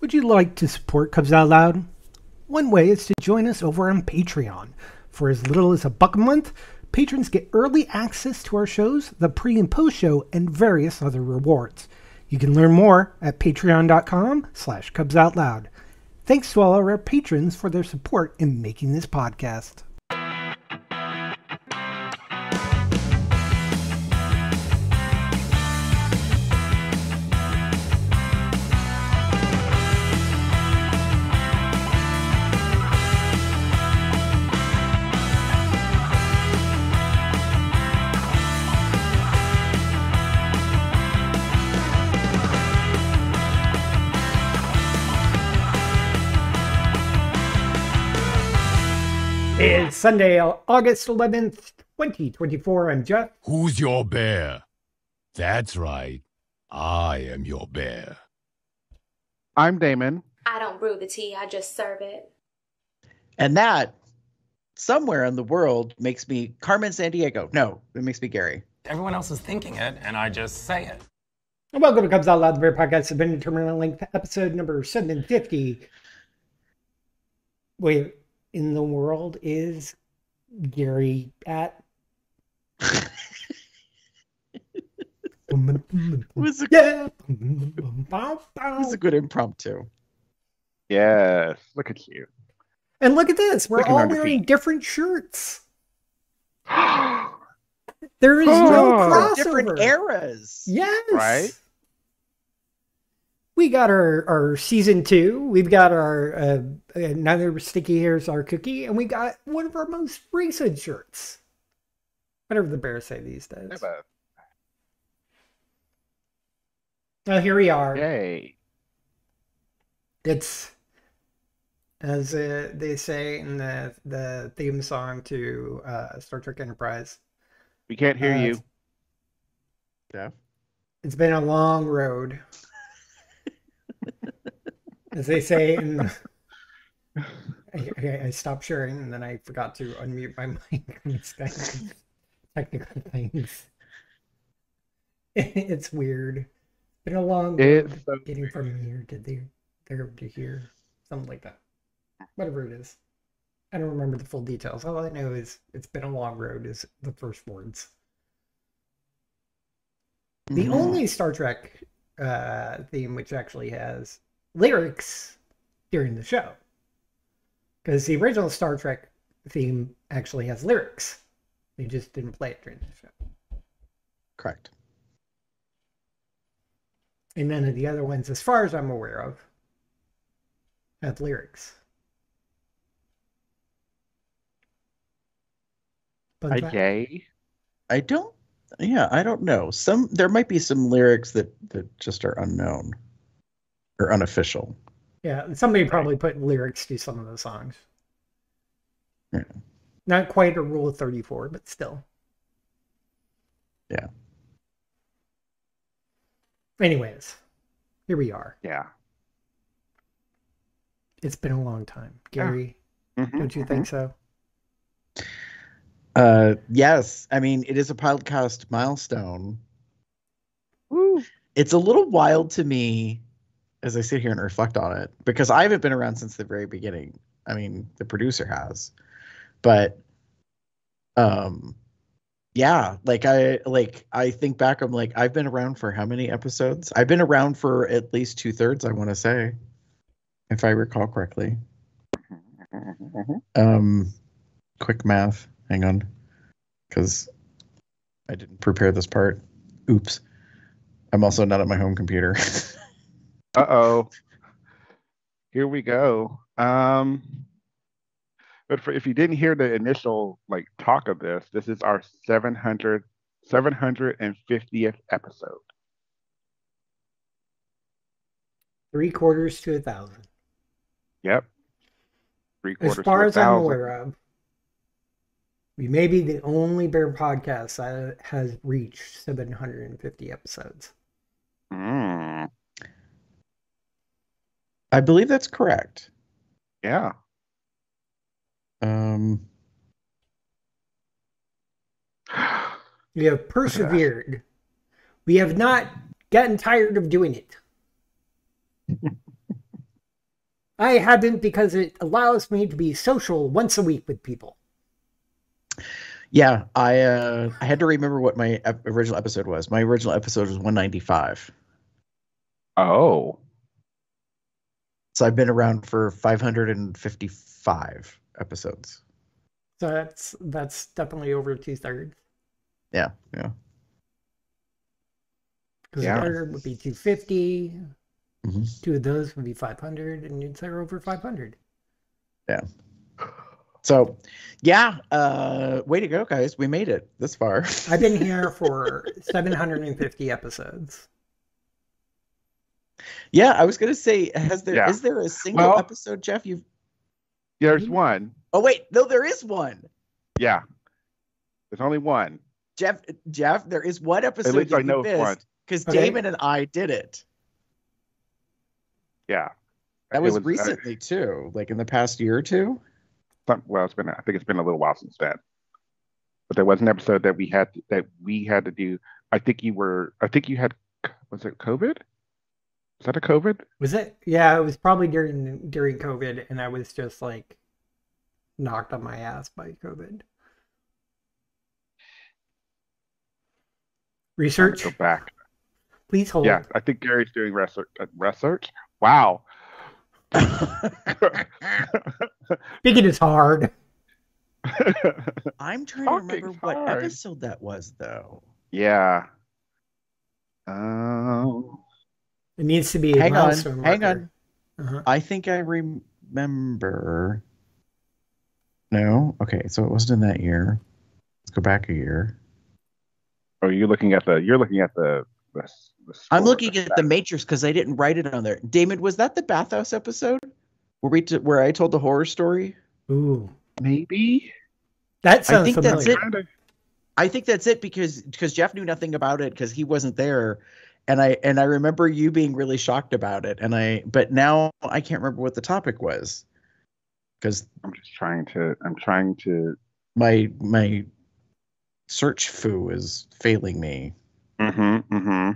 Would you like to support Cubs Out Loud? One way is to join us over on Patreon. For as little as a buck a month, patrons get early access to our shows, the pre and post show, and various other rewards. You can learn more at patreon.com slash Cubs Out Loud. Thanks to all our patrons for their support in making this podcast. Sunday, August 11th, 2024. I'm Jeff. Who's your bear? That's right. I am your bear. I'm Damon. I don't brew the tea, I just serve it. And that somewhere in the world makes me Carmen Sandiego. No, it makes me Gary. Everyone else is thinking it, and I just say it. Welcome to Cubs Out Loud, the Bear Podcast, been determined length, episode number 750. Wait, in the world is Gary at. It was a, yeah. it was a good impromptu. Yes, look at you. And look at this. We're Looking all wearing feet. different shirts. There is no Oh. crossover. Different eras. Yes. Right? We got our, our season two. We've got our uh, another sticky hairs our cookie, and we got one of our most recent shirts. Whatever the bears say these days. Now here we are. Yay. It's as uh, they say in the the theme song to uh, Star Trek Enterprise. We can't hear Uh, you. Yeah. It's been a long road. As they say in I, I, stopped sharing and then I forgot to unmute my mic. It's kind of technical things. It's weird. It's been a long It's so getting from here to there, there to here, something like that. Whatever it is. I don't remember the full details. All I know is it's been a long road is the first words. The Mhm. only Star Trek uh, theme which actually has lyrics during the show. Because the original Star Trek theme actually has lyrics. They just didn't play it during the show. Correct. And none of the other ones, as far as I'm aware of, have lyrics. Fun a fact. I don't yeah, I don't know. Some there might be some lyrics that that just are unknown or unofficial. Yeah, somebody probably put lyrics to some of the songs. Yeah. Not quite a rule of 34, but still. Yeah. Anyways, here we are. Yeah. It's been a long time. Gary, Mhm, don't you think so? Uh yes, I mean it is a podcast milestone. Woo. It's a little wild to me as I sit here and reflect on it because I haven't been around since the very beginning. I mean, the producer has. But um yeah, like I like I think back I'm like I've been around for how many episodes? I've been around for at least two thirds, I want to say. If I recall correctly. Um quick math. Hang on. Cuz I didn't prepare this part. Oops. I'm also not at my home computer. Uh-oh. Here we go. Um but for, if you didn't hear the initial like talk of this, this is our 700 750th episode. Three quarters to a thousand. Yep. Three quarters. As quarters far to a as I'm thousand. aware of, we may be the only bear podcast that has reached 750 episodes. Mm, I believe that's correct. yeah. Um, We have persevered. We have not gotten tired of doing it. I haven't because it allows me to be social once a week with people. Yeah, I uh, I had to remember what my ep- original episode was. My original episode was 195. Oh, So I've been around for 555 episodes. So that's that's definitely over two thirds. Yeah, yeah. Because Yeah. a third would be two fifty. Mhm. Two of those would be five hundred, and you'd say we're over five hundred. So, yeah, uh, way to go, guys. We made it this far. I've been here for seven hundred and fifty episodes. yeah, I was gonna say, has there is Yeah. there a single Well- episode, Jeff? You've there's one. oh wait, no, there is one. Yeah, there's only one. Jeff, Jeff, there is one episode least that I you know missed because Okay. Damon and I did it. Yeah, That It was, uh, recently too, like in the past year or two. Some, well, it's been I think it's been a little while since then. But there was an episode that we had that we had to do. I think you were. I think you had. Was it COVID? Was that a COVID? Was it? Yeah, it was probably during during COVID, and I was just like knocked on my ass by COVID. Research, Go back. please hold. Yeah, I think Gary's doing research. Uh, research. Wow. Speaking is hard. I'm trying to Talking's remember what episode that was, though. yeah. Um. It needs to be Hang on, hang marker. Uh-huh. I think I remember. No, okay, so it wasn't in that year. Let's go back a year. Oh, you're looking at the. You're looking at the. The, the I'm looking the at the Matrix because I didn't write it on there. Damon, was that the bathhouse episode where we t- where I told the horror story? Ooh, Maybe. that sounds I think that's it. I think that's it because because Jeff knew nothing about it because he wasn't there, and I and I remember you being really shocked about it, and I but now I can't remember what the topic was because I'm just trying to. I'm trying to. my my search foo is failing me. Mm-hmm. Mm-hmm.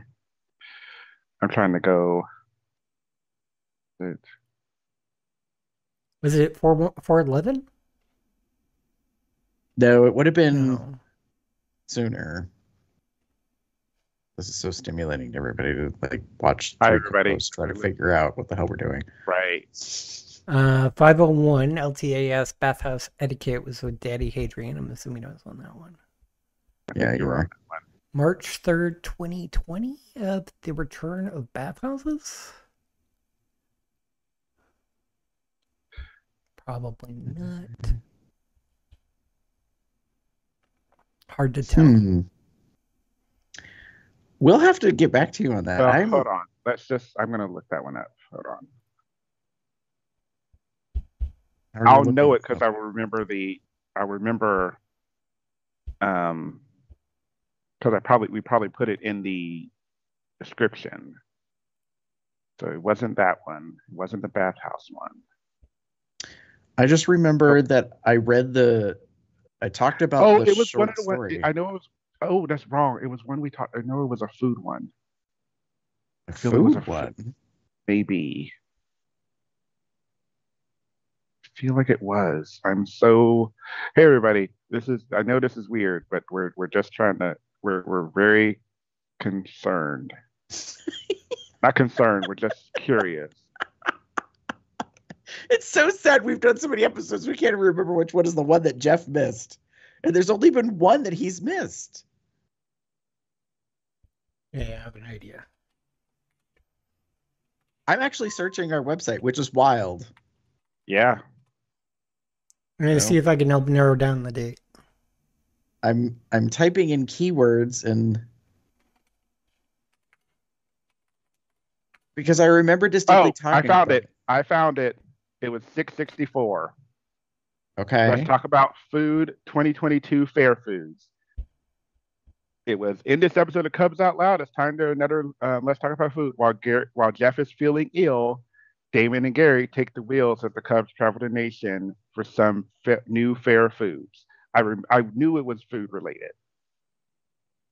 I'm trying to go. It, Was it four four eleven? No, it would have been No. sooner. This is so stimulating to everybody to like watch. Hi, three everybody. Try to figure out what the hell we're doing. right. Uh, 501 LTAS Bathhouse Etiquette was with Daddy Hadrian. I'm assuming I was on that one. Yeah, you you're on that one. March 3rd, 2020, uh, the return of bathhouses? Probably not. Hard to tell. Hmm. We'll have to get back to you on that. Well, I'm, hold on. Let's just. I'm gonna look that one up. Hold on. How are you I'll know it because? I will remember the. I remember. Um. Because I probably we probably put it in the description. So it wasn't that one. It wasn't the bathhouse one. I just remember oh. that I read the. I talked about. oh, the it was one of the ones. I know it was. Oh, that's wrong. It was one we talked. I know it was a food one. A feel it was food a- one. Maybe. I feel like it was. I'm so. Hey, everybody. This is. I know this is weird, but we're we're just trying to. We're we're very concerned. Not concerned. We're just curious. It's so sad we've done so many episodes we can't even remember which one is the one that Jeff missed. And there's only been one that he's missed. Yeah, I have an idea. I'm actually searching our website, which is wild. Yeah. I'm going to No. see if I can help narrow down the date. I'm I'm typing in keywords and because I remember distinctly Oh, I found it. I found it. It was 664. Okay. Let's talk about food 2022 fair foods. It was in this episode of Cubs Out Loud. It's time to another. Uh, let's talk about food. While Gary, while Jeff is feeling ill, Damon and Gary take the wheels as the Cubs travel the nation for some fa- new fair foods. I rem- I knew it was food related.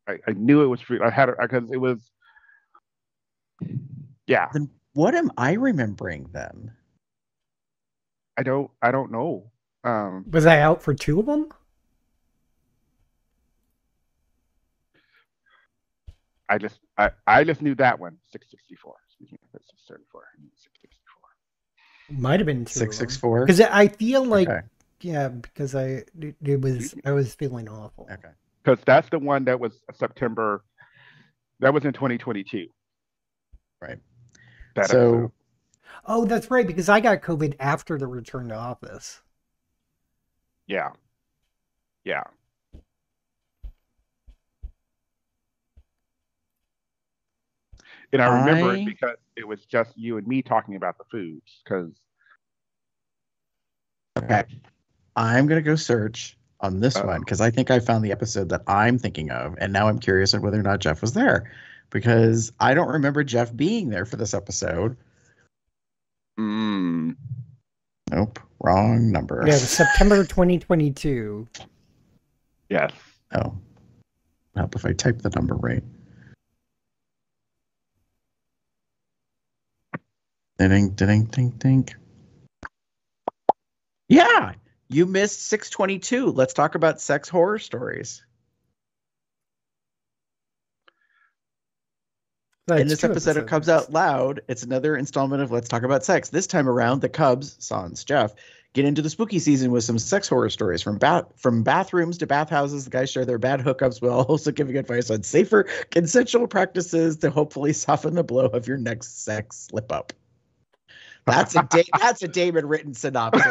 I, I knew it was food. I had it because it was. Yeah, Then what am I remembering then? I don't I don't know. Um, Was I out for two of them? I just I, I just knew that one 664. Excuse me, that's 634. 664. Might have been. Six six four. Because I feel like Okay. Yeah, because I it, it was I was feeling awful. Okay. Because that's the one that was September. That was in 2022. Right. That So episode. Oh, that's right. Because I got COVID after the return to office. yeah, yeah. And I remember I- it because it was just you and me talking about the foods. Because Okay. I'm gonna go search on this Uh-oh. one because I think I found the episode that I'm thinking of, and now I'm curious on whether or not Jeff was there because I don't remember Jeff being there for this episode. mm, Nope, wrong number. Yeah, September 2022. yes, Oh, help if I type the number right. Ding, ding, ding, ding. Yeah, you missed 622. Let's talk about sex horror stories. That's in this episode of Cubs. Out Loud, it's another installment of Let's Talk About Sex. This time around, the Cubs, Sans Jeff, get into the spooky season with some sex horror stories from bath from bathrooms to bathhouses. The guys share their bad hookups while also giving advice on safer, consensual practices to hopefully soften the blow of your next sex slip up. That's a da- that's a David written synopsis.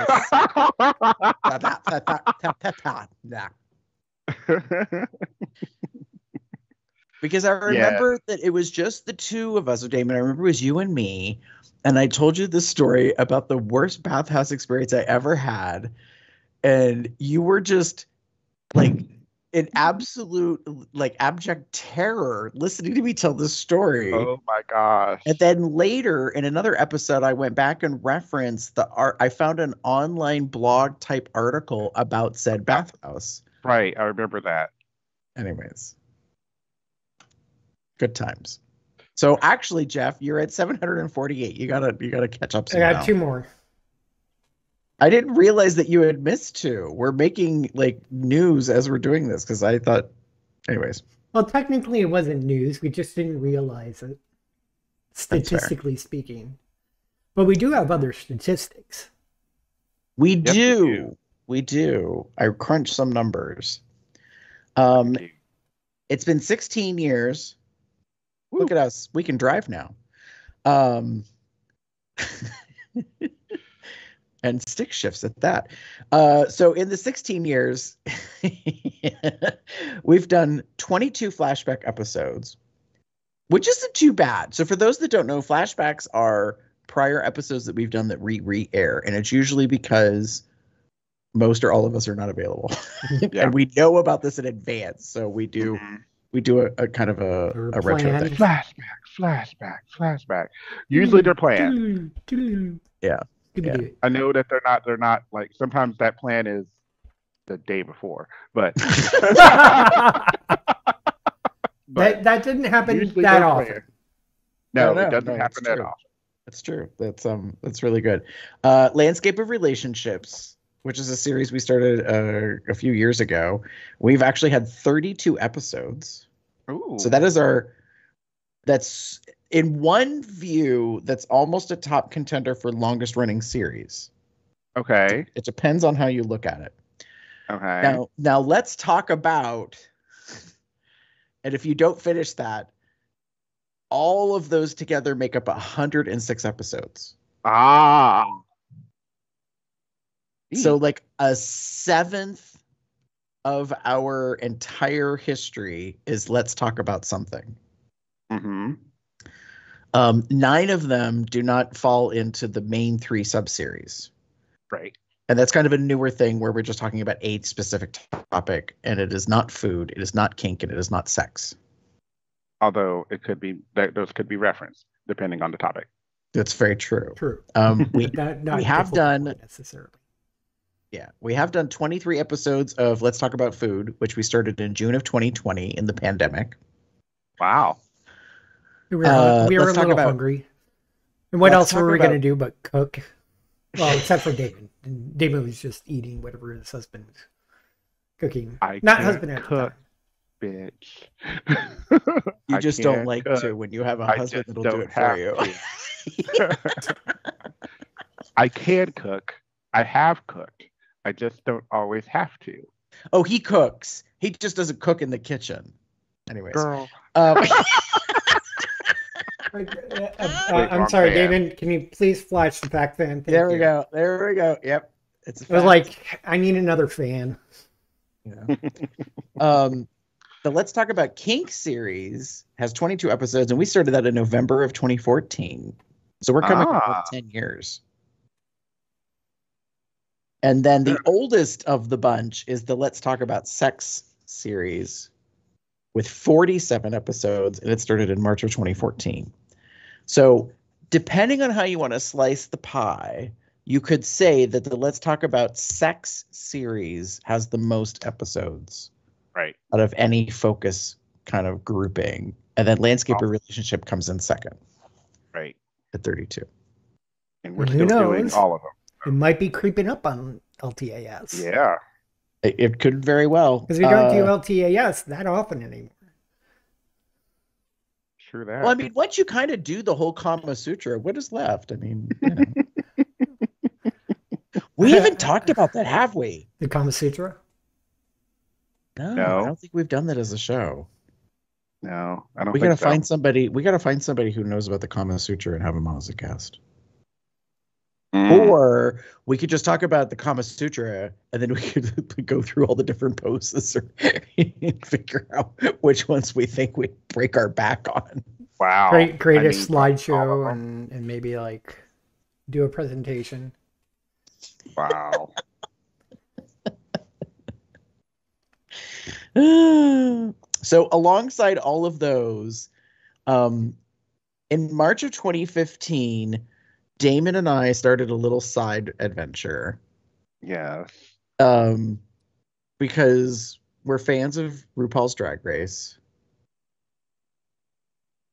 Nah. because I remember that it was just the two of us, Damon. I remember it was you and me, and I told you this story about the worst bathhouse experience I ever had, and you were just like in mm-hmm. absolute like abject terror listening to me tell this story. oh my gosh. And then later in another episode, I went back and referenced the art. I found an online blog type article about said bathhouse. right, I remember that. Anyways, good times. So actually, Jeff, you're at 748. You gotta you gotta catch up. I got somehow. two more. I didn't realize that you had missed two. We're making like news as we're doing this because I thought. Anyways, Well, technically, it wasn't news. We just didn't realize it, statistically speaking. But we do have other statistics. we Yes, we do. do. We do. I crunched some numbers. Um, it's been 16 years. Woo. Look at us. We can drive now. Um, and stick shifts at that. Uh, so in the 16 years, we've done 22 flashback episodes, which isn't too bad. So for those that don't know, flashbacks are prior episodes that we've done that re re air, and it's usually because most or all of us are not available, Yeah. and we know about this in advance. So we do Mhm. we do a, a kind of a, a retro thing. Flashback, flashback, flashback. Usually they're planned. Yeah. Scooby-Doo. I know that they're not. They're not like sometimes that plan is the day before, but that that didn't happen that often. planned. No, No, no, it doesn't no, happen that true. often. That's true. That's um that's really good. Uh Landscape of Relationships, which is a series we started uh, a few years ago. We've actually had 32 episodes. Ooh. So that is our that's in one view that's almost a top contender for longest running series. okay. It depends on how you look at it. Okay. Now, now let's talk about. And if you don't finish that, all of those together make up 106 episodes. ah. So, like a seventh of our entire history is let's talk about something. Hmm Um, nine of them do not fall into the main three subseries. Right. And that's kind of a newer thing where we're just talking about a specific topic, and it is not food, it is not kink, and it is not sex. Although it could be that those could be referenced depending on the topic. That's very true. True. Um, we But not, not we have done- necessarily. Yeah, we have done 23 episodes of Let's Talk About Food, which we started in June of 2020 in the pandemic. Wow. We were, Uh, we were a little about- hungry. And what else were we going to do but cook? Well, except for Damon. And Damon was just eating whatever his husband was cooking. I Not husband at cook. time. bitch. You just don't like cook. to when you have a I husband that'll do it for you. I can cook. I have cooked. I just don't always have to. oh, he cooks. He just doesn't cook in the kitchen. Anyways, Girl. um, Uh, uh, uh, Wait, I'm sorry, fan. Damon. Can you please flash the fact fan? Thank there we you. go. There we go. Yep, it's. A I was like, I need another fan. Yeah. um, the Let's Talk About Kink series has 22 episodes, and we started that in November of 2014. So we're coming up Ah. on 10 years. And then the oldest of the bunch is the Let's Talk About Sex series with 47 episodes, and it started in March of 2014. So, depending on how you want to slice the pie, you could say that the Let's Talk About Sex series has the most episodes Right. out of any focus kind of grouping. And then Landscaper Oh. Relationship comes in second Right. at 32. And we're Who still doing knows? all of them. It might be creeping up on LTAS. Yeah. It, it could very well. Because we don't do Uh, LTAS that often anymore. True that. Well, I mean, once you kind of do the whole Kama Sutra, what is left? I mean, you know. we haven't talked about that, have we? The Kama Sutra. No, No. I don't think we've done that as a show. no, I don't We think gotta so. find somebody. We gotta find somebody who knows about the Kama Sutra and have him on as a guest. Mm. Or we could just talk about the Kama Sutra and then we could go through all the different poses or and figure out which ones we think we break our back on. wow. create create I a mean, slideshow and, and maybe like do a presentation. Wow. so alongside all of those, um, in March of 2015, Damon and I started a little side adventure. Yeah. um, because we're fans of RuPaul's Drag Race.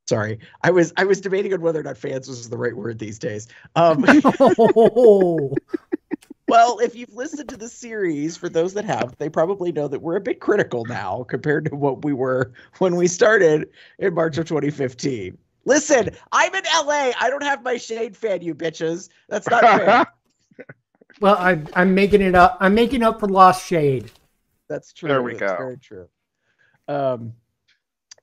Sorry, I was I was debating on whether or not fans was the right word these days. Um, oh, well, if you've listened to the series, for those that have, they probably know that we're a bit critical now compared to what we were when we started in March of 2015. Listen, I'm in LA. I don't have my shade fan, you bitches. That's not fair. well, I, I'm making it up. I'm making up for lost shade. That's true. There we That's go. Very true. Um,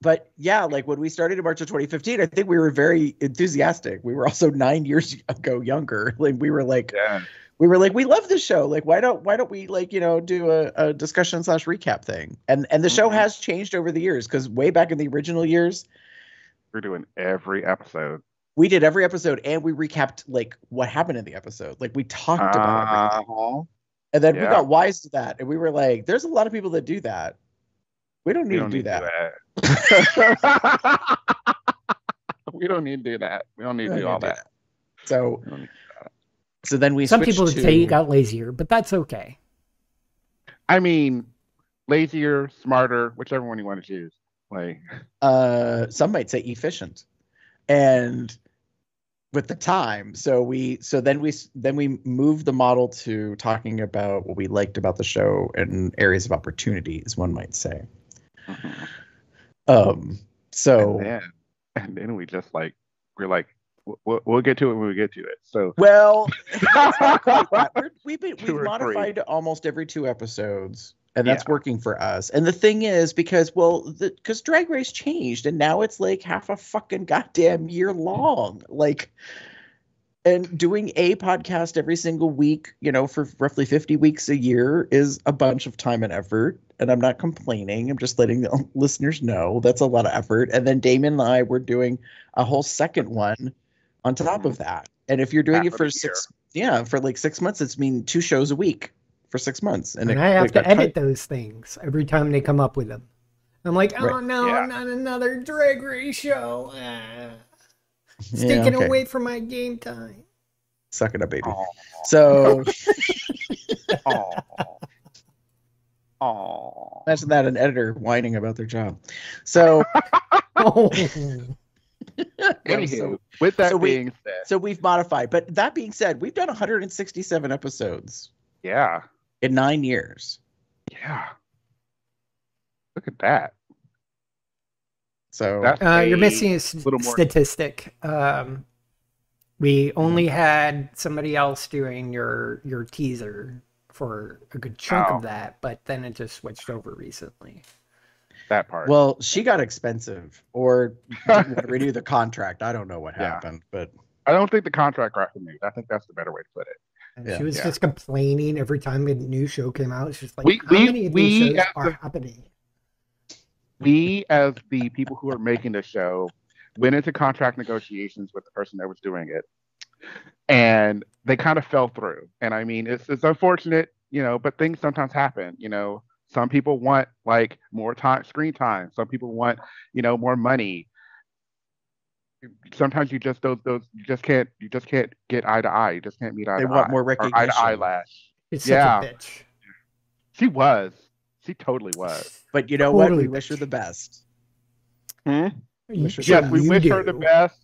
but yeah, like when we started in March of 2015, I think we were very enthusiastic. We were also nine years ago younger. Like we were like, yeah. we were like, we love this show. Like, why don't why don't we like you know do a, a discussion slash recap thing? And and the show Mhm. has changed over the years because way back in the original years, We're doing every episode. we did every episode and we recapped like what happened in the episode. Like we talked about everything. Uh-huh. And then we got wise to that, and we were like, "There's a lot of people that do that. We don't need We to don't do need that." to do that. we don't need to do that. We don't need to We do don't all need to that. So, We so then we Some people would to, say you got lazier, but that's okay. I mean, lazier, smarter, whichever one you want to choose. Like, uh, some might say efficient, and with the time. So we, so then we, then we moved the model to talking about what we liked about the show and areas of opportunity, as one might say. Um, so and then, and then we just like, we're like, we'll, we'll get to it when we get to it. So, well, it's not quite that. We're, we've been we've or three. modified almost every two episodes. And that's Yeah. working for us. And the thing is, because well, because Drag Race changed, and now it's like half a fucking goddamn year long. Like, and doing a podcast every single week, you know, for roughly fifty weeks a year is a bunch of time and effort. And I'm not complaining. I'm just letting the listeners know that's a lot of effort. And then Damon and I were doing a whole second one on top of that. And if you're doing Half it for six, yeah, for like six months, it's mean two shows a week for six months. And, it- I have to got cut- edit those things every time they come up with them. I'm like, oh Right. no, Yeah. not another drag race show. Ah, it's Yeah, taken okay. away from my game time. Suck it up, baby. Aw. So Aw. Aw. imagine that an editor whining about their job. So Oh, Anywho, so, with that so we- being said, so we've modified. But that being said, we've done 167 episodes yeah, in nine years. yeah. Look at that. So Uh, you're a missing a little more- statistic. Um, we only had somebody else doing your your teaser for a good chunk Oh. of that, but then it just switched over recently. that part. well, she got expensive or didn't renew the contract. I don't know what Yeah. happened, but I don't think the contract got renewed. I think that's the better way to put it. And Yeah. she was Yeah. just complaining every time a new show came out. She's just like, We- "How we- many of we these shows at are the- happening?" We, as the people who are making the show, went into contract negotiations with the person that was doing it, and they kind of fell through. And I mean, it's it's unfortunate, you know, but things sometimes happen. You know, some people want like more time, screen time. Some people want, you know, more money. Sometimes you just those those you just can't you just can't get eye to eye. You just can't meet eye They to want eye. more or eye to recognition. eyelash. It's Yeah. such a bitch. She was. She totally was. but you know what? Totally We wish her the best. Hmm? Wish her Sure Yes, we you wish her the do. best.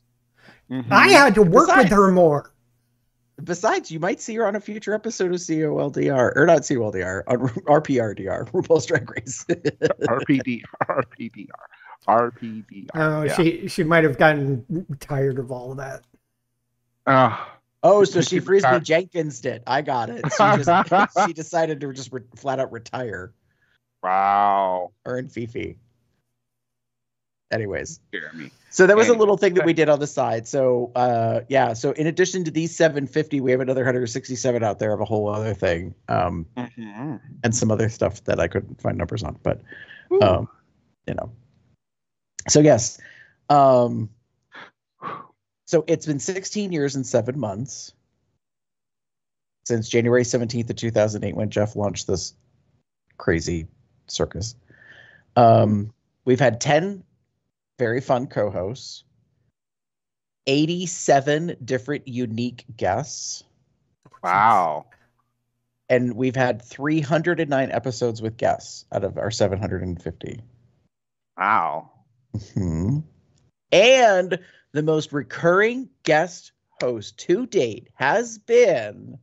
Mhm. I had to work Besides- with her more. Besides, you might see her on a future episode of COLDR or not COLDR on RPRDR, RuPaul's Drag Race. RPD, RPDR, RPDR. Oh, yeah. she she might have gotten tired of all of that. Ah, oh, so she She frisbee retired. Jenkins did. I got it. She just she decided to just re- flat out retire. wow, Her and Fifi. Anyways, Jeremy. so that was a little thing that we did on the side. So uh yeah, so in addition to these 750, we have another 167 out there of a whole other thing. Um Mhm. and some other stuff that I couldn't find numbers on, but um you know. So yes. Um so it's been 16 years and 7 months since January 17th of 2008 when Jeff launched this crazy circus. Um we've had 10 very fun co-hosts. 87 different unique guests wow. and we've had 309 episodes with guests out of our 750. Wow. Mhm. And the most recurring guest host to date has been.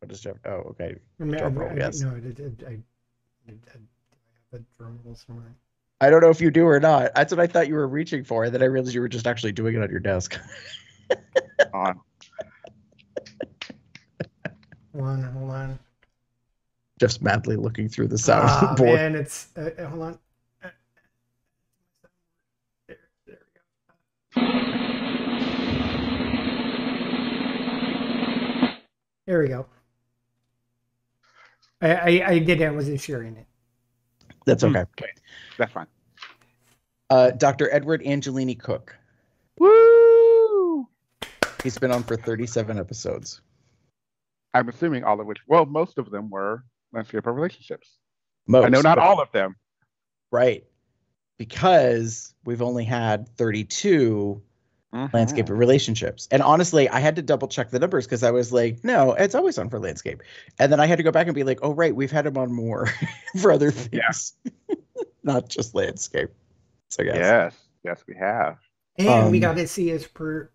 What is Jeff? Oh, okay. I Drum roll, yes. No, I, I, I, I, I have a drum roll somewhere. I don't know if you do or not. That's what I thought you were reaching for, and then I realized you were just actually doing it on your desk. On. Hold on, hold on. Just madly looking through the Ah, soundboard. man, it's uh, uh, hold on. There, there we go. There we go. I, I, I did. I wasn't sharing it. That's Hmm. okay. Okay, that's fine. Uh, Dr. Edward Angelini Cook. Woo! He's been on for 37 episodes. I'm assuming all of which, well, most of them were landscape of relationships. Most. I know not but- all of them. Right. Because we've only had 32 landscape Mhm. of relationships. And honestly, I had to double check the numbers because I was like, no, it's always on for landscape. And then I had to go back and be like, oh, right, we've had him on more for other things, not just landscape. So, yes. Yes, yes, we have. And we Um, got to see his per,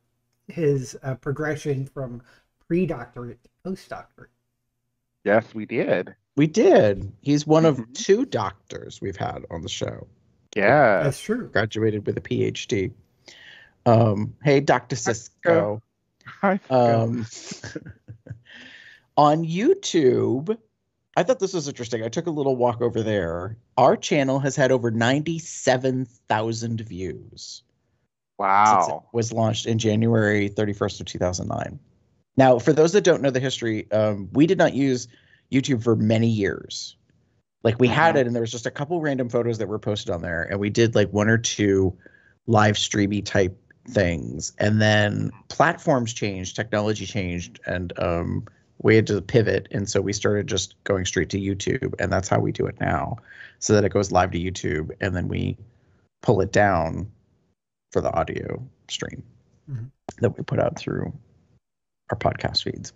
his uh, progression from pre-doctorate to post-doctorate. Yes, we did. We did. He's one of Mhm. two doctors we've had on the show. Yeah. That's true. Graduated with a PhD. Um, hey, Dr. Cisco. Hi, Um, on YouTube, I thought this was interesting. I took a little walk over there. Our channel has had over 97,000 views since it wow. was launched in January 31st of 2009. Now, for those that don't know the history, um, we did not use YouTube for many years. Like we had Mhm. it, and there was just a couple random photos that were posted on there, and we did like one or two live streamy type things, and then platforms changed, technology changed, and um, we had to pivot, and so we started just going straight to YouTube, and that's how we do it now, so that it goes live to YouTube, and then we pull it down for the audio stream Mhm. that we put out through our podcast feeds.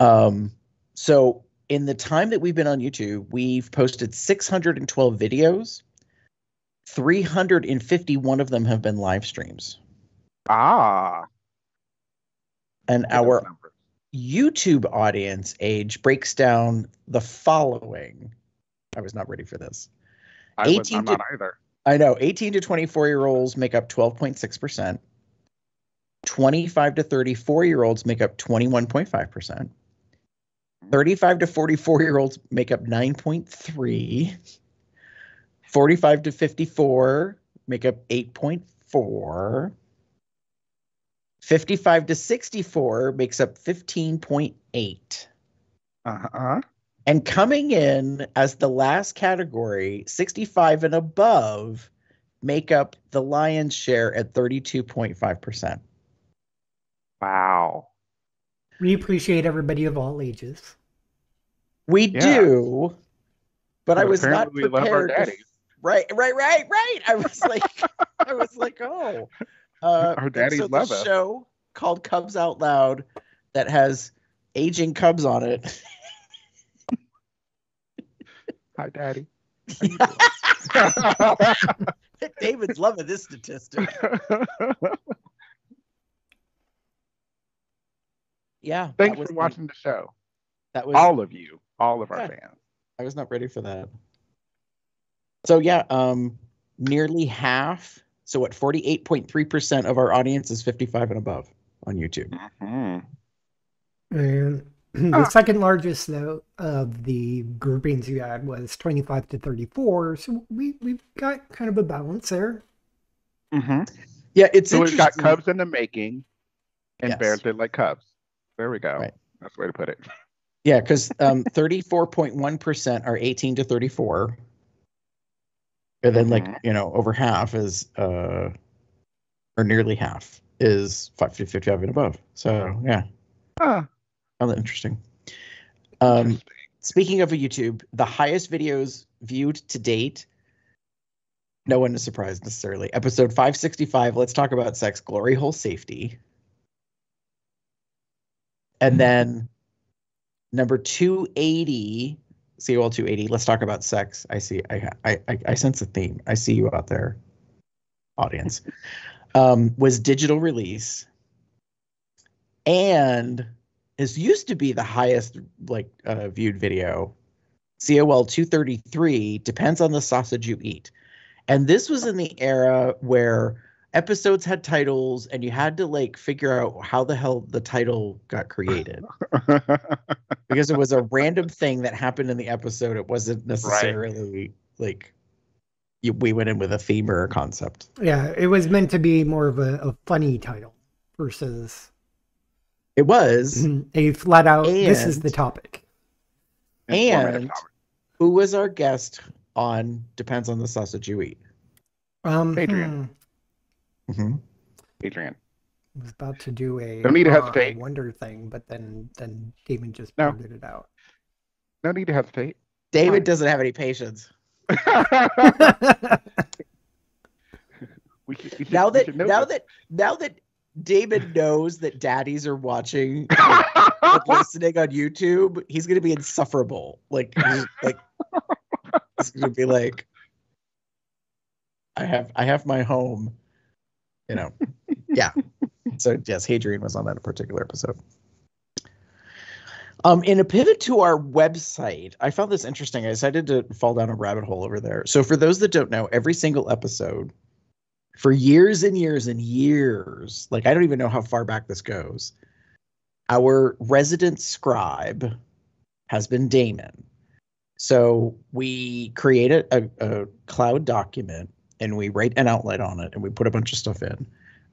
Um, so in the time that we've been on YouTube, we've posted 612 videos 351 of them have been live streams. Ah. And those our. YouTube audience age breaks down the following. I was not ready for this. I was, I'm to- not either. I know 18 to 24 year olds make up 12.6%. 25 to 34 year olds make up 21.5%. 35 to 44 year olds make up 9.3. 45 to 54 make up 8.4. 55 to 64 makes up 15.8. Uh-huh. And coming in as the last category, 65 and above make up the lion's share at 32.5%. Wow. We appreciate everybody of all ages. We Yeah. do, but I was not apparently we love our prepared. to- right, right, right, right. I was like, I was like, oh, uh, Our and daddies so the love us. show called Cubs Out Loud that has aging Cubs on it. Hi, Daddy. How you David's loving this statistic. doing? Yeah, Thanks for watching the show. That was All of you, all of our fans. I was not ready for that. So yeah, um, nearly half. So what? Forty-eight point three percent of our audience is fifty-five and above on YouTube. Mhm. And the Ah. second largest though of the groupings you had was 25 to 34. So we we've got kind of a balance there. Mhm. Yeah, it's So we've got. Cubs in the making, and Yes. Bears did like Cubs. There we go. Right. That's the way to put it. Yeah, because um, thirty-four point one percent are eighteen to thirty-four, and then like Mhm. you know over half is uh, or nearly half is five to fifty-five and above. So yeah, Huh. found that interesting. Um, Interesting. Speaking of a YouTube, the highest videos viewed to date. No one is surprised necessarily. Episode 565. Let's talk about sex, glory hole safety. And then number 280, COL 280. Let's talk about sex. I see. I I I, sense a theme. I see you out there, audience. Um, was digital release, and is used to be the highest like uh, viewed video. COL 233 depends on the sausage you eat. And this was in the era where episodes had titles and you had to like figure out how the hell the title got created because it was a random thing that happened in the episode. It wasn't necessarily like you, we went in with a theme or a concept. Yeah, it was meant to be more of a, a funny title versus It was a flat out this is the topic. And- topic. who was our guest on Depends on the Sausage You Eat. Um Adrian. Hmm, hmm Adrian. I was about to do a Don't need to uh, hesitate. wonder thing, but then then Damon just No. blurted it out. No need to hesitate. David Fine. doesn't have any patience. we should, we should, Now that now this. that now that David knows that daddies are watching and listening on YouTube, he's gonna be insufferable. Like he's- like he's gonna be like I have I have my home. You know. Yeah. So yes, Hadrian was on that particular episode. Um, in a pivot to our website, I found this interesting. I decided to fall down a rabbit hole over there. So, for those that don't know, every single episode, for years and years and years, like I don't even know how far back this goes, our resident scribe has been Damon. So, we create a, a, a cloud document and we write an outlet on it and we put a bunch of stuff in.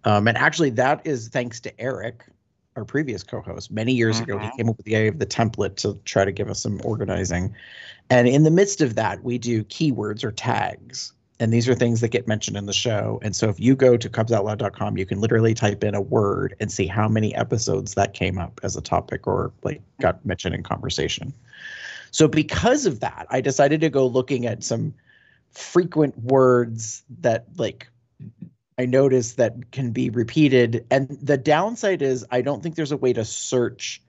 Um, and actually, that is thanks to Eric, our previous co-host. Many years ago, he Mhm. came up with the idea of the template to try to give us some organizing. And in the midst of that, we do keywords or tags. And these are things that get mentioned in the show. And so if you go to cubsoutloud.com, you can literally type in a word and see how many episodes that came up as a topic or like got mentioned in conversation. So because of that, I decided to go looking at some frequent words that like I noticed that can be repeated. And the downside is I don't think there's a way to search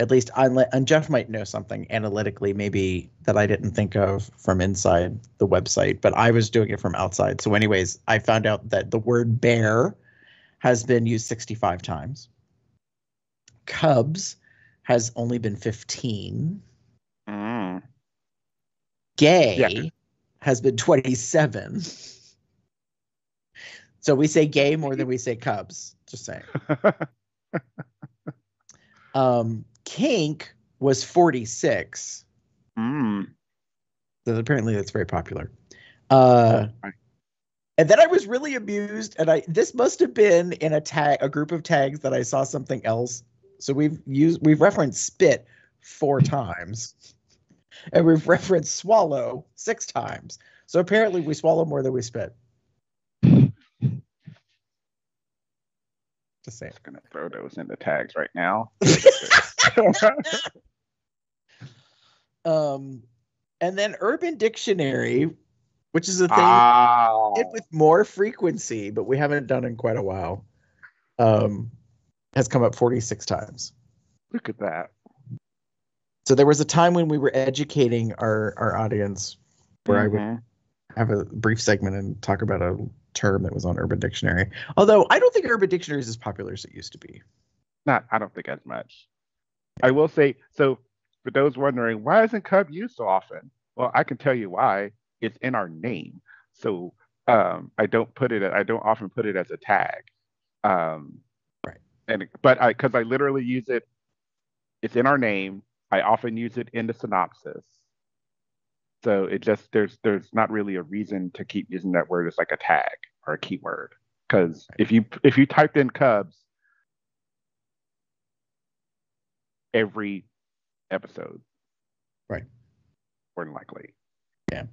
at least unle- and Jeff might know something analytically maybe that I didn't think of from inside the website, but I was doing it from outside. So, anyways, I found out that the word bear has been used 65 times. Cubs has only been 15. Mm. Gay Yeah. Has been 27. So we say gay more than we say Cubs. Just saying. Um, kink was 46. mm. So apparently that's very popular. Uh, and then I was really amused, and I this must have been in a tag, a group of tags that I saw something else. So we've used we've referenced spit four times, and we've referenced swallow six times. So apparently we swallow more than we spit. Just saying. Gonna throw those in the tags right now. Um, and then Urban Dictionary, which is a thing it with more frequency, but we haven't done in quite a while. Um, has come up 46 times. look at that. So there was a time when we were educating our our audience where I would Mhm. have a brief segment and talk about a term that was on Urban Dictionary. Although I don't think Urban Dictionary is as popular as it used to be. Not, I don't think as much. I will say so. For those wondering, why isn't Cub used so often? Well, I can tell you why. It's in our name, so um, I don't put it. I don't often put it as a tag. Um, Right. And but I because I literally use it. It's in our name. I often use it in the synopsis. So it just there's there's not really a reason to keep using that word as like a tag or a keyword. Because if you if you typed in Cubs every episode. Right. More than likely. Yeah,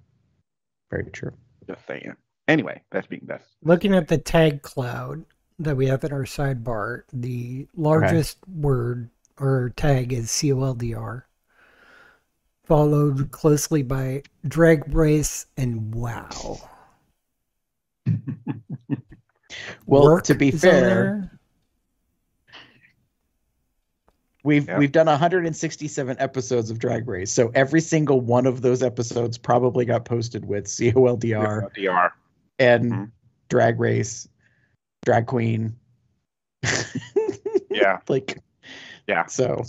very true. Just saying. Anyway, that's being that's Looking at the tag cloud that we have in our sidebar, the largest word or tag is COLDR, followed closely by drag race and wow. Well, Work to be fair, there. We've Yeah. we've done 167 episodes of Drag Race, so every single one of those episodes probably got posted with COLDR DR. and Mhm. Drag Race, Drag Queen. Yeah. like Yeah. So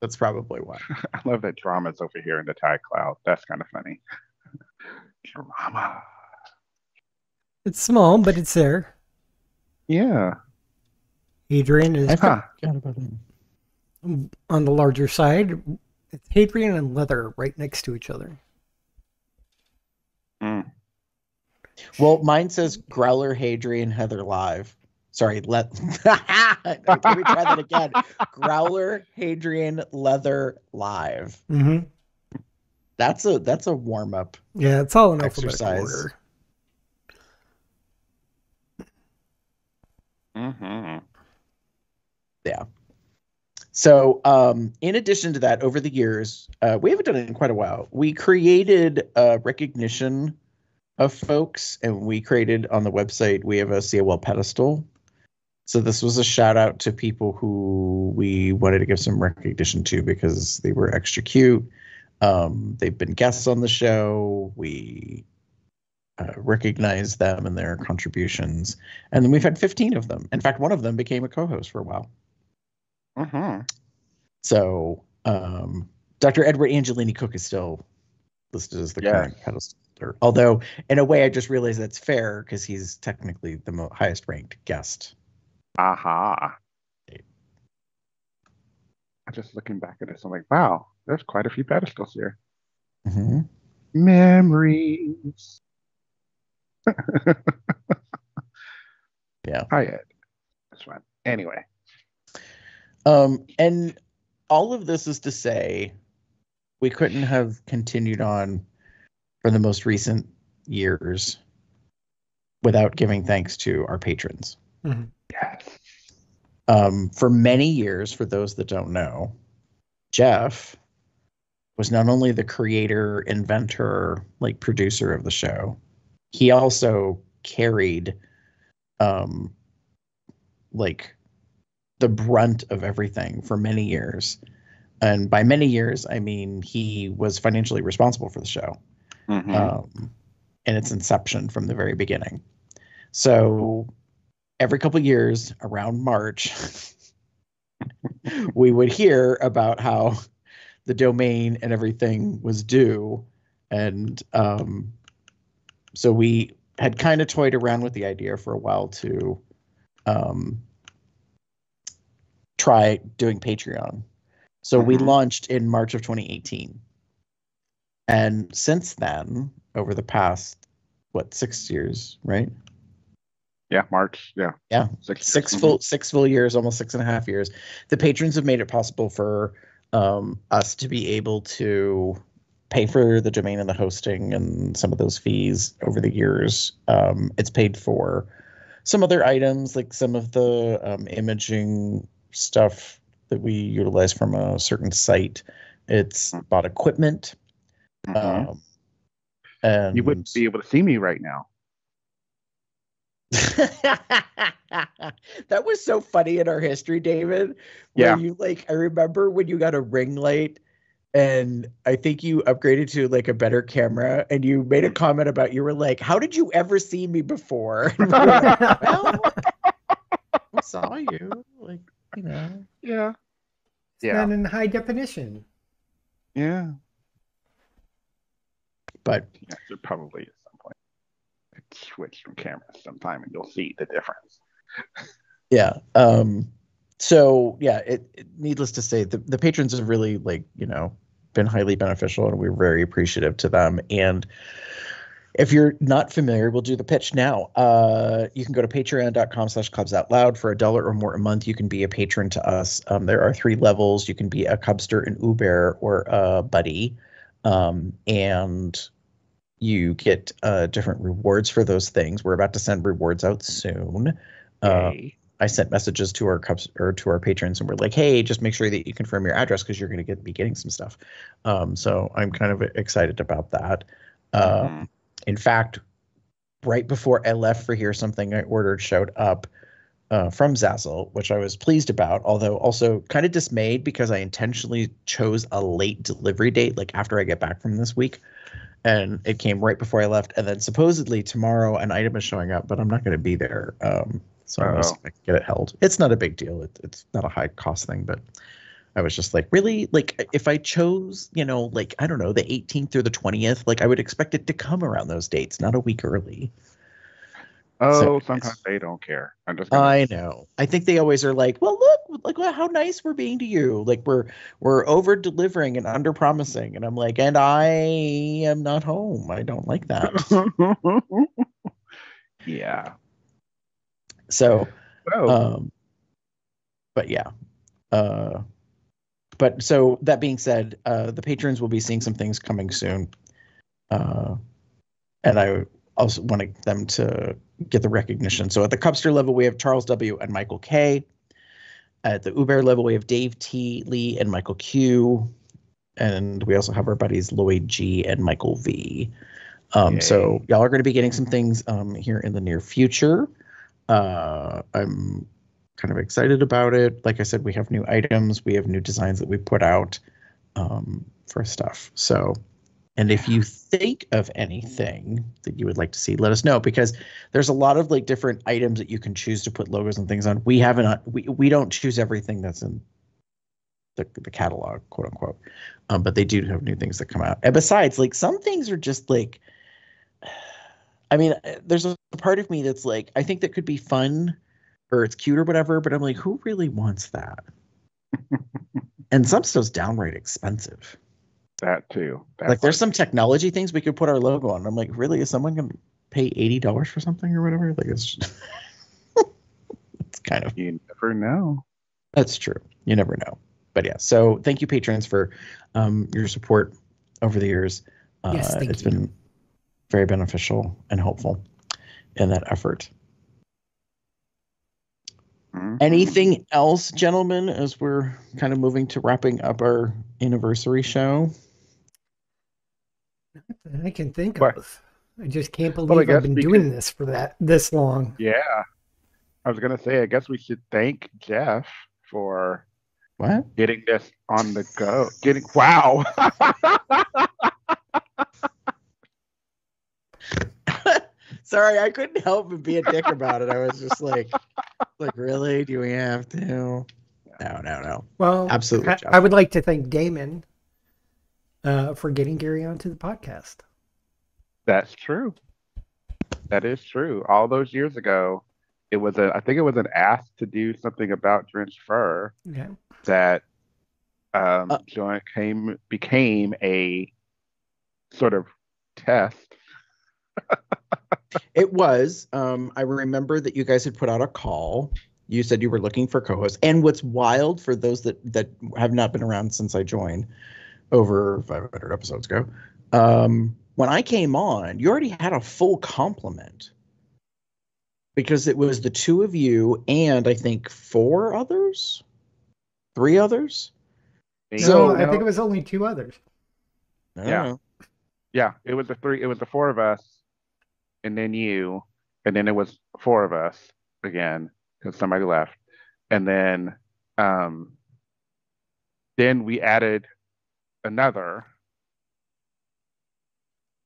that's probably why. I love that drama's over here in the tag cloud. That's kind of funny. Drama. It's small, but it's there. Yeah. Adrian is Huh. forgot about him. on the larger side. It's Hadrian and Leather right next to each other. Mm. Well, mine says Growler, Hadrian, Heather live. Sorry, let let me try that again. Growler, Hadrian, Leather live. hmm That's a that's a warm up. Yeah, it's all an alphabetical Exercise. order. hmm Yeah. So, um, in addition to that, over the years, uh, we haven't done it in quite a while. We created a recognition of folks, and we created on the website. We have a COL pedestal. So this was a shout out to people who we wanted to give some recognition to because they were extra cute. Um, they've been guests on the show. We uh, recognize them and their contributions, and then we've had 15 of them. In fact, one of them became a co-host for a while. hmm So, um, Dr. Edward Angelini Cook is still listed as the Yes. current pedestal. Although, in a way, I just realized that's fair because he's technically the mo- highest ranked guest. Aha. I'm just looking back at this. I'm like, wow, there's quite a few pedestals here. Mm-hmm. Memories. Yeah. Hi, Ed. That's fine. Anyway. Um, and all of this is to say, we couldn't have continued on for the most recent years without giving thanks to our patrons. Yes. um, for many years, for those that don't know, Jeff was not only the creator, inventor, like producer of the show, he also carried um like the brunt of everything for many years. And by many years, I mean he was financially responsible for the show Mhm. um, in its inception from the very beginning. So every couple years around March, we would hear about how the domain and everything was due. And um, so we had kind of toyed around with the idea for a while to um, try doing Patreon. So we Mhm. launched in March of 2018. And since then, over the past, what, six years, right? Yeah, March. Yeah, Yeah, six, six mhm. full six full years almost six and a half years the patrons have made it possible for um, us to be able to pay for the domain and the hosting and some of those fees over the years um, it's paid for some other items like some of the um, imaging stuff that we utilize from a certain site it's bought equipment Mhm. um, and you wouldn't be able to see me right now. that was so funny in our history, David. Where Yeah. you like, I remember when you got a ring light, and I think you upgraded to like a better camera, and you made a comment about you were like, "How did you ever see me before?" We like, well, I saw you, like you know. Yeah, Yeah. not in high definition. yeah. But Yeah, there probably at some point switch from cameras sometime, and you'll see the difference. yeah, um, so yeah, it, it needless to say, the the patrons have really like you know been highly beneficial, and we're very appreciative to them. And if you're not familiar, we'll do the pitch now. Uh, you can go to patreon.com slash cubs out loud for a dollar or more a month. You can be a patron to us. Um, there are three levels. You can be a cubster, an uber, or a buddy. Um, and you get uh, different rewards for those things. We're about to send rewards out soon. Uh, I sent messages to our cups or to our patrons, and we're like, "Hey, just make sure that you confirm your address because you're going to get be getting some stuff." Um, so I'm kind of excited about that. Uh, Mhm. In fact, right before I left for here, something I ordered showed up uh, from Zazzle, which I was pleased about, although also kind of dismayed because I intentionally chose a late delivery date, like after I get back from this week. And it came right before I left. And then supposedly tomorrow an item is showing up, but I'm not going to be there. Um, so I'm going to get it held. It's not a big deal. It, it's not a high cost thing, but I was just like, really? Like, if I chose, you know, like, I don't know, the 18th or the 20th, like, I would expect it to come around those dates, not a week early. Oh, So- sometimes they don't care. I'm just. Gonna, I know. I think they always are like, well, look, like well, how nice we're being to you. Like we're we're over delivering and under promising. And I'm like, and I am not home. I don't like that. yeah. so, Oh, um, but yeah. Uh, but so that being said, uh, the patrons will be seeing some things coming soon. Uh, and I also wanted them to get the recognition. So at the Cubster level, we have Charles W. and Michael K. At the Uber level, we have Dave T. Lee and Michael Q. And we also have our buddies Lloyd G. and Michael V. Um, so y'all are going to be getting some things um, here in the near future. Uh, I'm kind of excited about it. Like I said, we have new items, we have new designs that we put out um, for stuff. So, and if you think of anything that you would like to see, let us know because there's a lot of like different items that you can choose to put logos and things on. We haven't, we, we don't choose everything that's in the, the catalog, quote unquote. Um, but they do have new things that come out. And besides, like some things are just like, I mean, uh, there's a part of me that's like, I think that could be fun or it's cute or whatever, but I'm like, who really wants that? and some stuff's downright expensive. That too. That like, there's part. some technology things we could put our logo on. I'm like, really? Is someone gonna pay eighty dollars for something or whatever? Like, it's it's kind of You never know. that's true. You never know. But yeah, so thank you, patrons, for um, your support over the years. Uh, Yes, thank it's you. been very beneficial and helpful in that effort. Mhm. Anything else, gentlemen, as we're kind of moving to wrapping up our anniversary show? That I can think What? of. I just can't believe I've been we doing this for that this long. Yeah. I was gonna say, I guess we should thank Jeff for What? getting this on the go. Getting wow. Sorry, I couldn't help but be a dick about it. I was just like, like, really? Do we have to? No, no, no. Well, Absolutely, I, I would like to thank Damon uh, for getting Gary onto the podcast. That's true. That is true. All those years ago, it was a I think it was an ask to do something about drenched fur Yeah. that um Uh. joint came became a sort of test. It was. Um, I remember that you guys had put out a call. You said you were looking for co-hosts. And what's wild for those that that have not been around since I joined over 500 episodes ago, um, when I came on, you already had a full complement because it was the two of you and I think four others, three others. And, So you I think it was only two others. Yeah. know. yeah, it was the three it was the four of us and then you and then it was four of us again because somebody left. And then um then we added another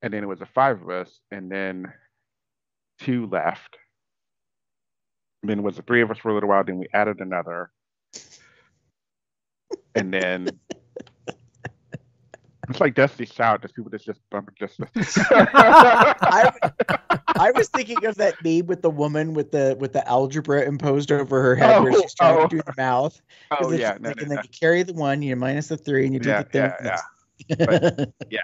and then it was the five of us and then two left. And then it was the three of us for a little while, then we added another. And then it's like Dusty Shout, just people that's just bumping just I, I was thinking of that meme with the woman with the with the algebra imposed over her head where Oh, she's trying oh. to do the mouth. 'Cause Oh it's yeah, like- no, no, and then you carry the one, you minus the three, and you do Yeah, the thing. yeah, Yes. yeah,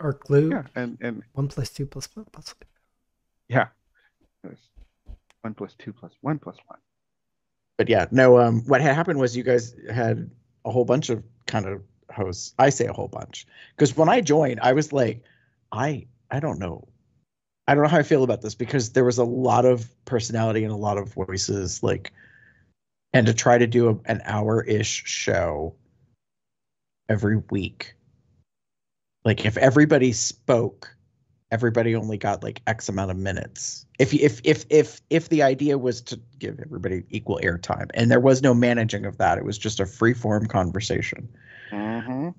Or glue. yeah, and and One plus two plus one plus. yeah, one plus two plus one plus one. but yeah, no. Um, what had happened was you guys had a whole bunch of kind of hosts. I say a whole bunch because when I joined, I was like, I I don't know, I don't know how I feel about this because there was a lot of personality and a lot of voices, like, and to try to do a, an hour ish show every week, like if everybody spoke everybody only got like x amount of minutes if you- if if if if the idea was to give everybody equal airtime and there was no managing of that it was just a free form conversation Mm-hmm.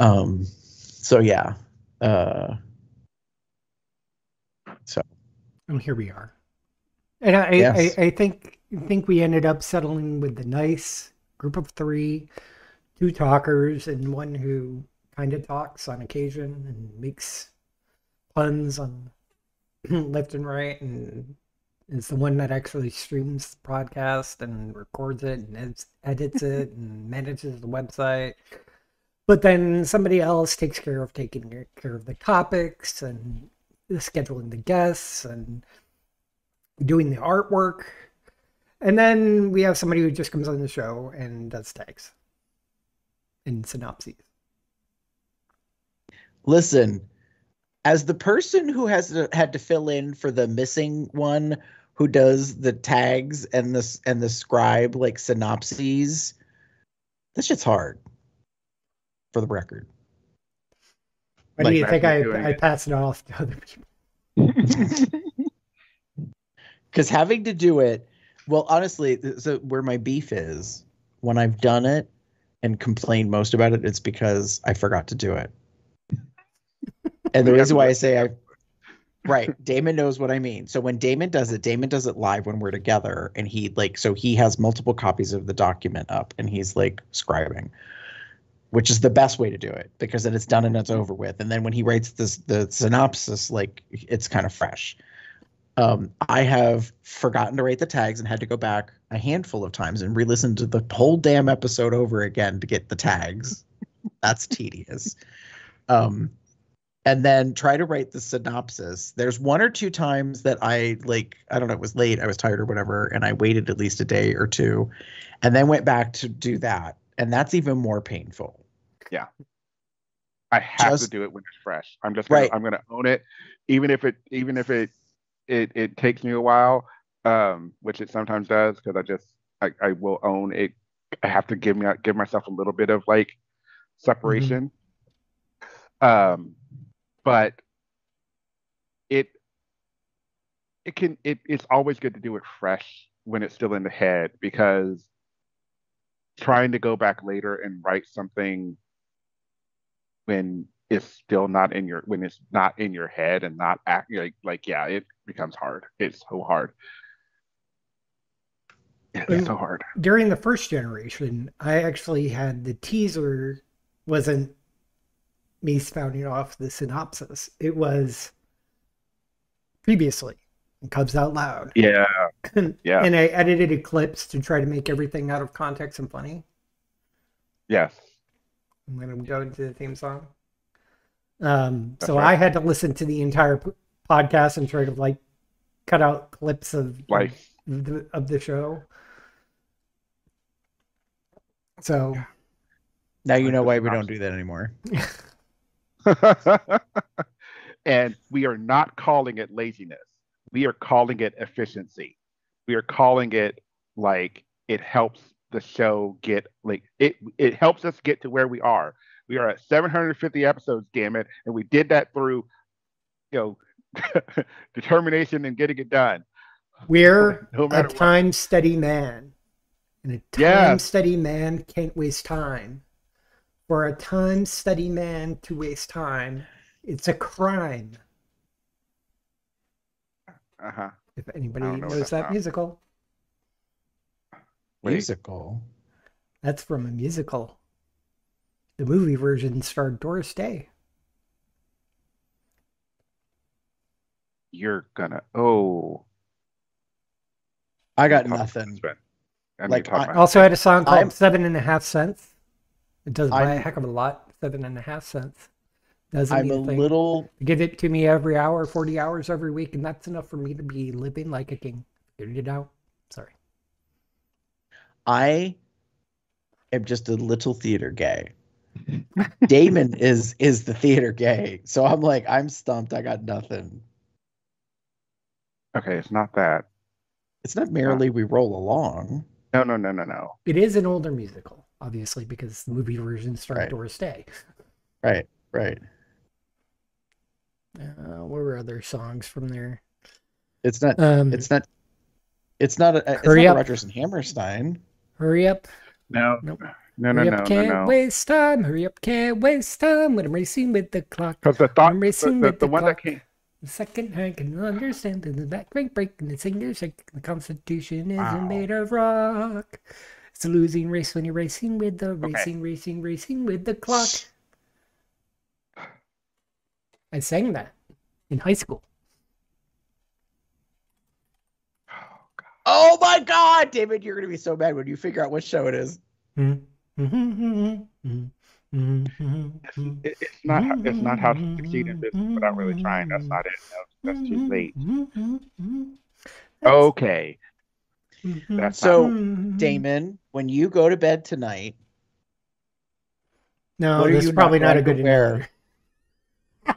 um so yeah uh so And here we are. And I, Yes. I, I think I think we ended up settling with the nice group of three, two talkers and one who kind of talks on occasion and makes puns on left and right and is the one that actually streams the podcast and records it and eds- edits it and manages the website. But then somebody else takes care of taking care of the topics and scheduling the guests and doing the artwork. And then we have somebody who just comes on the show and does tags and synopses. listen as the person who has to, had to fill in for the missing one who does the tags and the and the scribe like synopses this shit's hard for the record Why Like do you think I, I pass it off to other people? because having to do it well honestly so where my beef is when i've done it and complained most about it it's because i forgot to do it. And the reason why i say i right damon knows what i mean. So when damon does it damon does it live when we're together and he like so he has multiple copies of the document up and he's like scribing which is the best way to do it because then it's done and it's over with and then when he writes this the synopsis like it's kind of fresh um, I have forgotten to write the tags and had to go back a handful of times and re-listen to the whole damn episode over again to get the tags. That's tedious. Um, and then try to write the synopsis. There's one or two times that I like, I don't know, it was late, I was tired or whatever, and I waited at least a day or two, and then went back to do that, and that's even more painful. I have Just- to do it when it's fresh. I'm just gonna, Right. I'm gonna own it, even if it even if it it, it takes me a while, um, which it sometimes does because I just I, I will own it. I have to give me give myself a little bit of like separation. Um, but it it can it it's always good to do it fresh when it's still in the head because trying to go back later and write something when it's still not in your when it's not in your head and not act like like yeah it becomes hard it's so hard it's Mm. so hard During the first generation, I actually had the teaser wasn't me spouting off the synopsis. It was previously and Cubs Out Loud. yeah yeah And I edited clips to try to make everything out of context and funny. yes I'm going to go into the theme song. Um, so right. I had to listen to the entire podcast and try to like cut out clips of life of the, of the show. So Now you know why we don't do that anymore. and we are not calling it laziness. We are calling it efficiency. We are calling it like it helps the show get like it it helps us get to where we are. We are at 750 episodes, damn it, and we did that through you know determination and getting it done. we're No a matter what. time study man. And a time Yes. steady man can't waste time. For a time study man to waste time, it's a crime. Uh-huh. If anybody don't know what knows that's that musical, Wait. Musical. that's from a musical. The movie version starred Doris Day. You're gonna oh I got talk- nothing. I need Like, to talk I- Also had a song called I'm- Seven and a Half Cents. It does buy a I'm- heck of a lot. Seven and a half cents. Doesn't I'm a a thing. little Give it to me every hour, 40 hours every week, and that's enough for me to be living like a king. Figured it out. Sorry. I am just a little theater gay. Damon is is the theater gay. So I'm like, I'm stumped. I got nothing. Okay, it's not that. It's not Merrily We Roll Along. No, no, no, no, no. It is an older musical, obviously, because the movie version starred Right. Doris Day. Right, right. Uh, what were other songs from there? It's not Um, it's not it's not a it's Hurry not up. Rodgers and Hammerstein. Hurry up. No, Nope. no, no, hurry no, up, no, can't no. waste time. Hurry up, can't waste time. When I'm racing with the clock. Because the thought, I'm the, racing the, with the the one that came, The second I can understand that the back break break and the singer shake. The Constitution isn't Wow. made of rock. It's a losing race when you're racing with the racing, racing, racing with the clock. I sang that in high school. Oh my god, David, you're gonna be so mad when you figure out what show it is. it, it's not, how- it's not how to succeed in business without really trying. That's not it. That's, that's too late. Okay, that's So. Damon, when you go to bed tonight, no, this is probably not, not a good to wear? wear.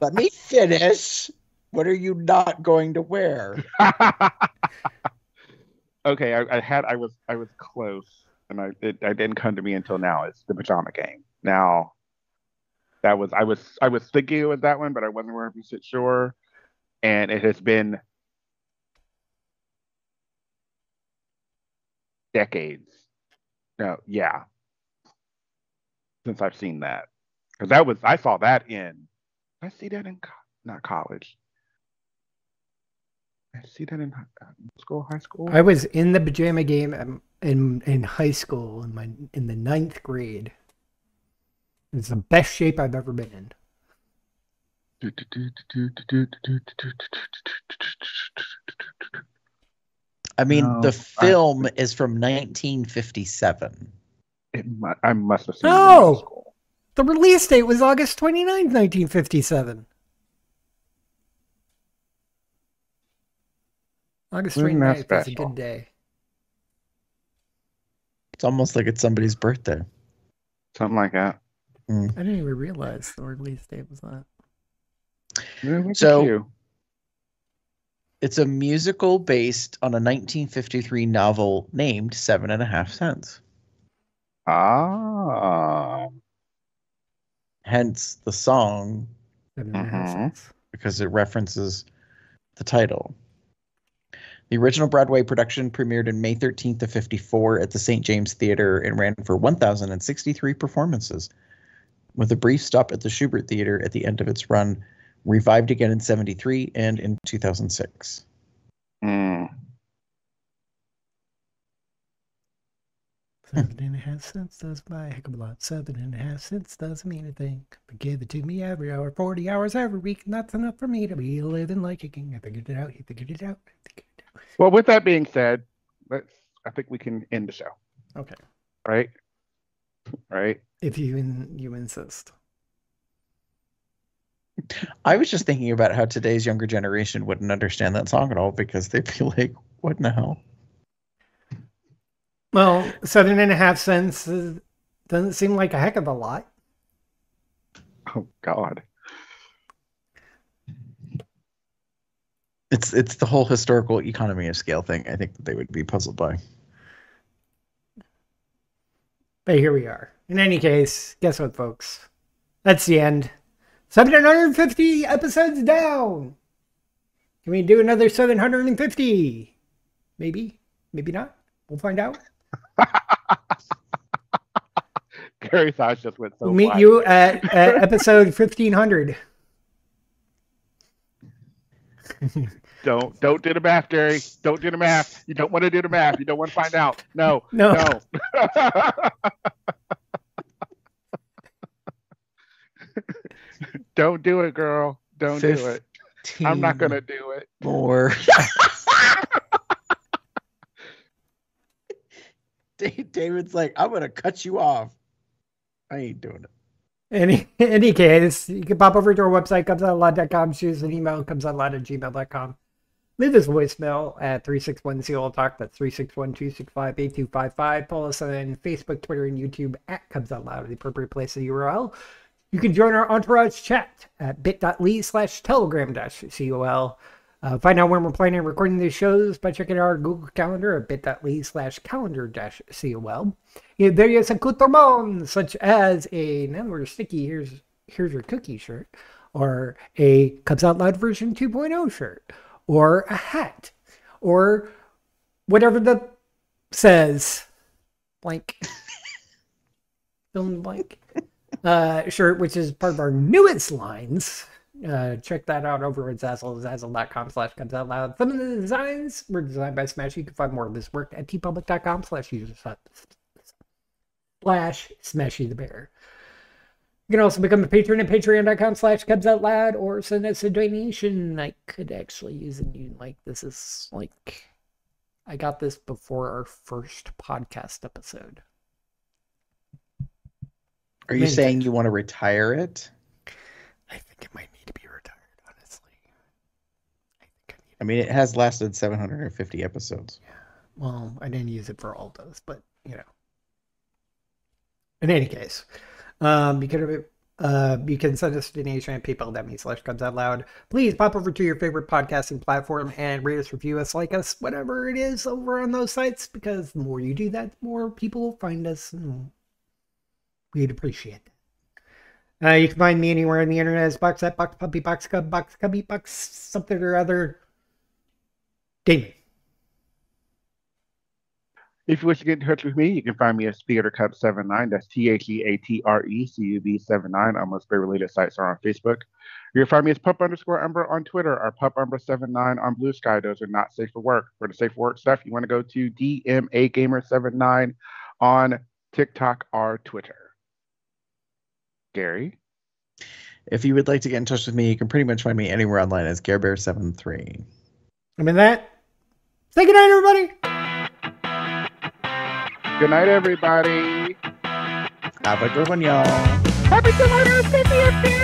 let me finish. What are you not going to wear? okay. I, I had, I was, I was close, and I, it, I didn't come to me until now. It's the pajama game. Now, that was, I was, I was thinking it was that one, but I wasn't 100 percent sure, and it has been decades. No, yeah, since I've seen that, because that was, I saw that in. I see that in, co- not college. I see that in hi- uh, school, high school. I was in the pajama game um, in in high school in my in the ninth grade. It's the best shape I've ever been in. I mean, No, the I- film is from 1957. It I must have seen it in No! school. The release date was August 29th, 1957. August Isn't that 29th is a good day. It's almost like it's somebody's birthday. Something like that. I didn't even realize the release date was that. Yeah, So- It's a musical based on a 1953 novel named Seven and a Half Cents. ah, Hence the song Seven and a half Mhm. cents. because it references the title. The original Broadway production premiered in May 13th of 54 at the St. James Theater and ran for 1,063 performances, with a brief stop at the Shubert Theater at the end of its run, revived again in 73 and in 2006. Mm. Seven and a half cents does buy a heck of a lot. Seven and a half cents doesn't mean a thing. But give it to me every hour, 40 hours every week, and that's enough for me to be living like a king. I figured it out. He figured it out. I figured it out. Well, with that being said, let's. I think we can end the show. Okay. Right. Right. If you in, you insist. I was just thinking about how today's younger generation wouldn't understand that song at all because they'd be like, what in the hell? Well, seven and a half cents doesn't seem like a heck of a lot. Oh God. It's it's the whole historical economy of scale thing. I think that they would be puzzled by. But here we are. In any case, guess what, folks? That's the end. 750 episodes down. Can we do another 750? Maybe. Maybe not. We'll find out. Gary Thoughts just went so we'll meet wide. you at, at episode 1500. Don't don't do the math, Gary. Don't do the math. You don't want to do the math. You don't want to find out. No. No. No. don't do it, girl. Don't do it. I'm not gonna do it. more. David's like, I'm gonna cut you off. I ain't doing it. Any any case, you can pop over to our website, cubs out cubsoutloud.com, shoot us an email, cubsoutloud at gmail.com. Leave us a voicemail at 361 CL Talk. That's 361 265 8255. Follow us on Facebook, Twitter, and YouTube at Cubs Out Loud, the appropriate place of the URL. You can join our entourage chat at bit.ly slash telegram dash col. Uh, find out when we're planning on recording these shows by checking our Google Calendar at bit.ly slash calendar dash col. Yeah, various accoutrements such as a now we're sticky. Here's here's your cookie shirt, or a Cubs Out Loud version 2.0 shirt, or a hat, or whatever the says blank fill in the blank uh, shirt, which is part of our newest lines. Uh, check that out over at Zazzle, zazzle.com slash cubs out loud. Some of the designs were designed by Smash. You can find more of this work at teepublic.com slash user slash Smashy the Bear. You can also become a patron at patreon.com slash cubs out loud or send us a donation. I could actually use a new like this is like I got this before our first podcast episode. Are you saying you want to retire it? I think it might need to be retired, honestly. I think I need I mean, it has lasted 750 episodes. Yeah. well, I didn't use it for all those, but you know. In any case, um, you can uh, you can send us a donation at paypal.me slash cubs out loud. Please pop over to your favorite podcasting platform and rate us, review us, like us, whatever it is over on those sites, because the more you do that, the more people will find us. We'd appreciate that. Uh, you can find me anywhere on the internet as Box at Box Puppy Box Cub Box Cubby Box something or other. Damon. If you wish to get in touch with me, you can find me at Theatre Cub 79. That's T H E A T R E C U B 79. All most very related sites are on Facebook. You can find me as Pup underscore Umber on Twitter or Pup Umber 79 on Blue Sky. Those are not safe for work. For the safe for work stuff, you want to go to DMA Gamer 79 on TikTok or Twitter. Gary. If you would like to get in touch with me, you can pretty much find me anywhere online as GareBear73. I mean that. Say good night, everybody. Good night, everybody. Have a good one, y'all. Happy 250th